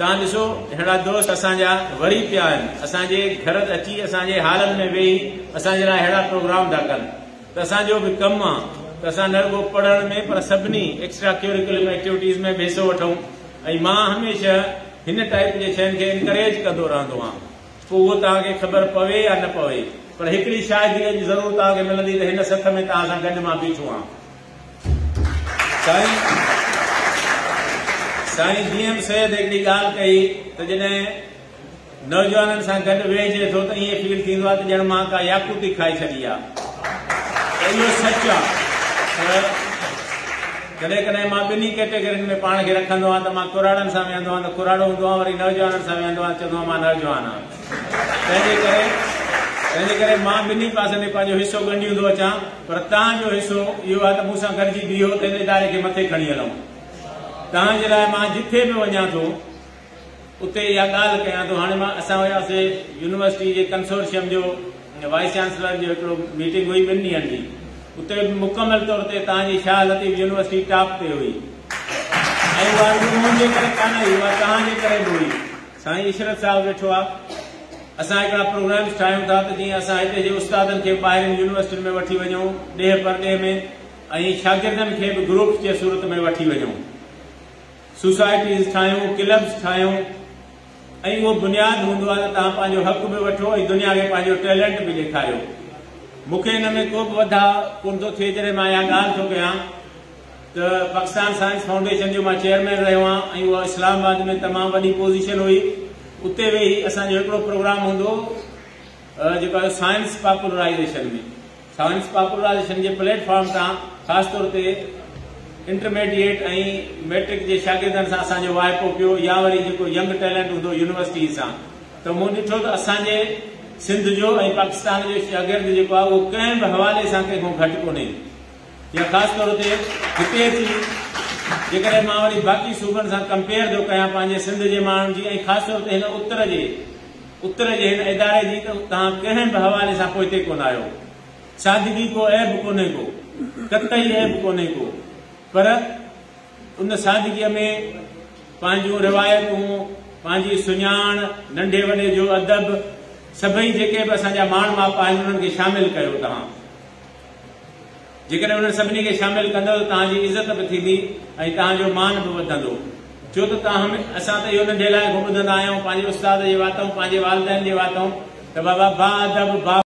तव्हां ॾिसो अहिड़ा दोस्त असांजा वरी पिया आहिनि असांजे घर अची असांजे हालनि में वेही असांजे लाइ अहिड़ा प्रोग्राम था कनि त असांजो बि कमु आहे त असां न रुगो पढ़ण में पर सभिनी एक्स्ट्रा कैरिकुलम एक्टिविटीज़ में हिसो वठूं ऐं मां हमेशह हिन टाइप जे शयुनि खे इनकरेज कंदो रहंदो आहियां पोइ उहो तव्हांखे ख़बर पवे या न पवे पर हिकड़ी शायदि ज़रूरत मिलंदी त हिन सथ में तव्हां सां गॾु मां बीठो आहियां साईं जीअं सैद हिकिड़ी ॻाल्हि कई त जॾहिं नौजवाननि सां गॾु वेहिजे थो त ईअं फील थींदो आहे त ॼण मां का याकूती खाई छॾी आहे इहो सच आहे मां ॿिन्ही कैटेगरियुनि में पाण खे रखंदो आहियां त मां कुराड़नि सां वेहंदो आहियां त कुराड़ो हूंदो आहे वरी नौजवाननि सां वेहंदो आहियां चवंदो मां नौजवान आहियां तंहिंजे करे तंहिंजे करे मां ॿिन्ही पासे में पंहिंजो हिसो ॻंढियूं थो अचां पर तव्हांजो हिस्सो इहो आहे त मूंसां गॾिजी बीहो त इन इदारे खे मथे खणी हलूं तव्हांजे लाइ मां जिथे बि वञा थो उते इहा ॻाल्हि कयां थो हाणे मां असां वियासीं यूनिवर्सिटी जे कंसोर्शियम जो वाइस चांसलर जो हिकिड़ो मीटिंग हुई ॿिनि ॾींहनि जी उते मुकमल तौर ते तव्हांजी शाह लतीफ़ यूनिवर्सिटी टॉप ते हुई कान हुई उहा तव्हांजे करे बि हुई साईं इशरत साहिब वेठो आहे असां हिकिड़ा प्रोग्राम ठाहियूं था त जीअं असां हिते जे उस्तादनि खे ॿाहिरि यूनिवर्सिटी में वठी वञूं ॾेह परॾेह में ऐं शागिर्दनि खे बि ग्रुप जे सूरत में वठी वञूं सोसाइटीस ठाहियूं क्लब्स ठाहियूं ऐं उहो बुनियादि हूंदो आहे त तव्हां पंहिंजो हक़ बि वठो ऐं दुनिया खे पंहिंजो टैलेंट बि ॾेखारियो मूंखे हिन में को बि वधा कोन थो थिए जॾहिं मां इहा ॻाल्हि थो कयां त पाकिस्तान साइंस फाउंडेशन जो मां चेयरमैन रहियो आहियां ऐं उहा इस्लामाबाद में तमामु वॾी पोज़ीशन हुई उते वेही असांजो हिकिड़ो प्रोग्राम हूंदो जेको आहे साइंस पॉपुलराइज़ेशन में साइंस पॉपुलराइज़ेशन जे प्लेटफॉर्म तां ख़ासि तौर ते इंटरमीडिएट ऐं मैट्रिक जे शागिर्दनि सां असांजो वाइपो पियो या वो यंग टैलेंट हूंदो यूनिवर्सिटी सां त मूं ॾिठो त असांजे सिंध जो पाकिस्तान जो शागिर्द जेको आहे उहो कंहिं बि हवाले सां कंहिंखां घटि कोन्हे या ख़ासि तौर ते हिते बाक़ी सूबनि सां कंपेयर थो क्या पंहिंजे सिंध के माण्हुनि जी ऐं तौर ते उत्तर जे उत्तर जे हिन इदारे जी त तव्हां कंहिं हवाले सां पोइ हिते सादगी को ऐब कोन्हे को कतई ऐब को पर उन सादगीअ में पंहिंजूं रिवायतूं पंहिंजी सुञाण नंढे वॾे जो अदब सभई जेके बि असांजा माण माप आहिनि उन्हनि खे शामिल कयो तव्हां जेकॾहिं उन्हनि सभिनी खे शामिल त तव्हांजी इज़त बि थींदी ऐं तव्हांजो मान बि वधंदो छो त तव्हां असां त इहो नंढे लाइ घुमंदा आहियूं पंहिंजे उस्ताद जे वातऊं पंहिंजे वालदेन जे वातऊं त बाबा बा अदब